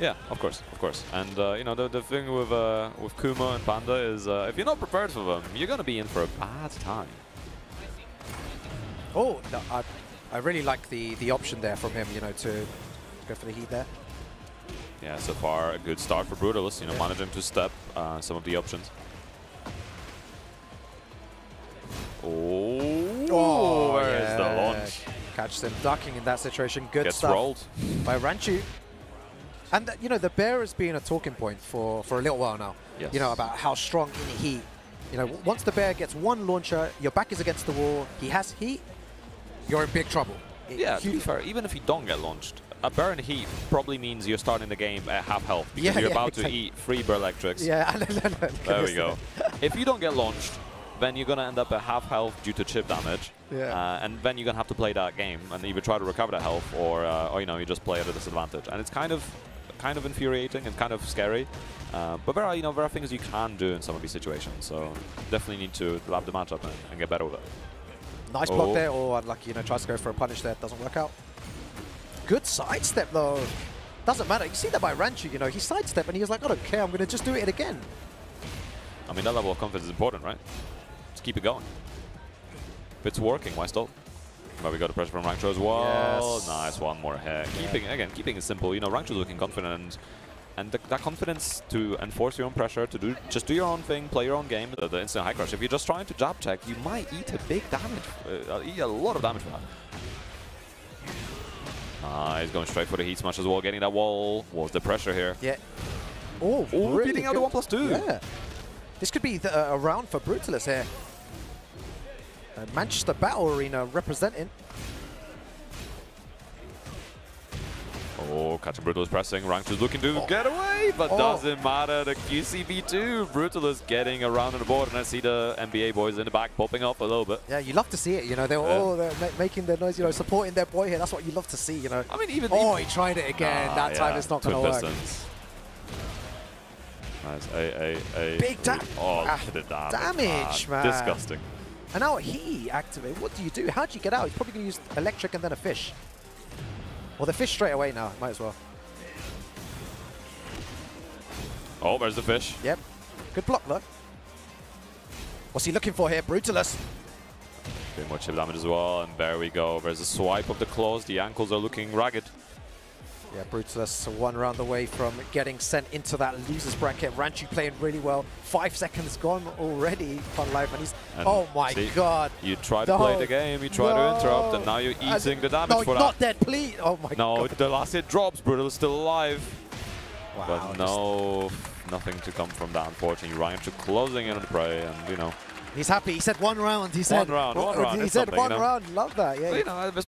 Yeah, of course, of course. And uh, you know the the thing with uh, with Kuma and Panda is uh, if you're not prepared for them, you're gonna be in for a bad time. Oh, no, I, I really like the the option there from him. You know, to go for the heat there. Yeah, so far a good start for Brutilus. You know, Yeah. managing to step uh, some of the options. Oh, where's the yeah. launch? Catches him ducking in that situation. Good Gets stuff rolled. by Rangchu. And you know, the bear has been a talking point for for a little while now. Yes. You know about how strong in heat. You know, once the bear gets one launcher, your back is against the wall. He has heat. You're in big trouble. It- Yeah, to be fair, even if you don't get launched, a burn heat probably means you're starting the game at half health because Yeah, you're yeah, about to eat three Burr Electrics. Yeah, then- then- then- There we go. if you don't get launched, then you're going to end up at half health due to chip damage. Yeah. Uh, and then you're going to have to play that game and either try to recover that health or, uh, or you know, you just play at a disadvantage. And it's kind of kind of infuriating and kind of scary. Uh, but there are, you know, there are things you can do in some of these situations. So definitely need to lab the matchup and, and get better with it. Nice block Oh. there. Oh, unlucky. You know, tries to go for a punish there. Doesn't work out. Good sidestep, though. Doesn't matter. You see that by Rangchu, you know, he sidestepped and he was like, I don't care. I'm going to just do it again. I mean, that level of confidence is important, right? Just keep it going. If it's working, why stop? But we got the pressure from Rangchu as well. Yes. Nice, one more hit. Keeping again, keeping it simple. You know, Rangchu's looking confident, and, and th that confidence to enforce your own pressure, to do just do your own thing, play your own game. The, the instant high crush. If you're just trying to jab check, you might eat a big damage, uh, eat a lot of damage for that. Ah, he's going straight for the heat smash as well, getting that wall. What's the pressure here? Yeah. Oh, Oh, really beating out the good. one plus two. Yeah. This could be the, uh, a round for Brutilus here. Uh, Manchester Battle Arena representing. Oh, Catch Brutilus pressing. Rank is looking to get away, but Oh. doesn't matter. The QCB2. Brutilus getting around on the board, and I see the MBA boys in the back popping up a little bit. Yeah, you love to see it, you know. They're Yeah. all they're ma making their noise, you know, supporting their boy here. That's what you love to see, you know. I mean, even. Oh, even he tried it again. Ah, that time yeah, it's not going to work. Pistons. Nice. A, a, a. Big dam- Oh, ah, look at the damage. damage, man. Disgusting. And now he activated. What do you do? How do you get out? He's probably going to use electric and then a fish. Well, the fish straight away now. Might as well. Oh, there's the fish. Yep. Good block, though. What's he looking for here? Brutilus. Doing much chip damage as well, and there we go. There's a swipe of the claws. The ankles are looking ragged. Yeah, Brutilus one round away from getting sent into that loser's bracket. Rangchu playing really well. Five seconds gone already, Fun Life, and he's... And oh my see, god. You try to No. play the game, you try to interrupt, and now you're As- eating the damage no, for not dead, please. Oh my No, god. No, the last hit drops. Brutal is still alive. Wow, but no, nothing to come from that, unfortunately. To closing in on the prey, and you know. He's happy. He said one round. He said one round, oh, one round, He said one you know. round. Love that. Yeah. You know,